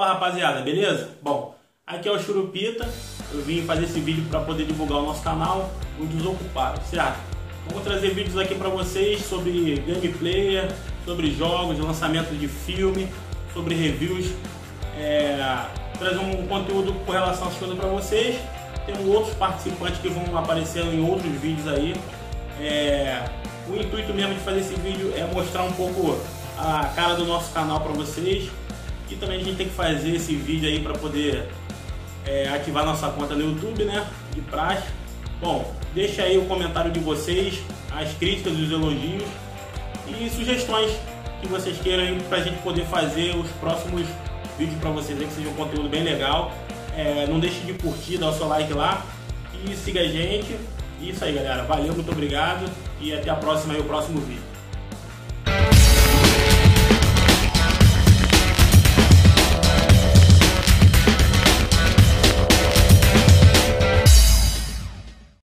Fala rapaziada, beleza? Bom, aqui é o Churupita, eu vim fazer esse vídeo para poder divulgar o nosso canal, o Desocupado, certo? Vou trazer vídeos aqui para vocês sobre gameplay, sobre jogos, lançamento de filme, sobre reviews, é, trazer um conteúdo com relação às coisas para vocês. Temos outros participantes que vão aparecer em outros vídeos aí. É, o intuito mesmo de fazer esse vídeo é mostrar um pouco a cara do nosso canal para vocês e também a gente tem que fazer esse vídeo aí para poder é, ativar nossa conta no YouTube, né? De praxe. Bom, deixa aí o comentário de vocês, as críticas, os elogios e sugestões que vocês queiram para a gente poder fazer os próximos vídeos para vocês aí, que seja um conteúdo bem legal. É, não deixe de curtir, dar o seu like lá e siga a gente. Isso aí, galera. Valeu, muito obrigado e até a próxima aí, o próximo vídeo.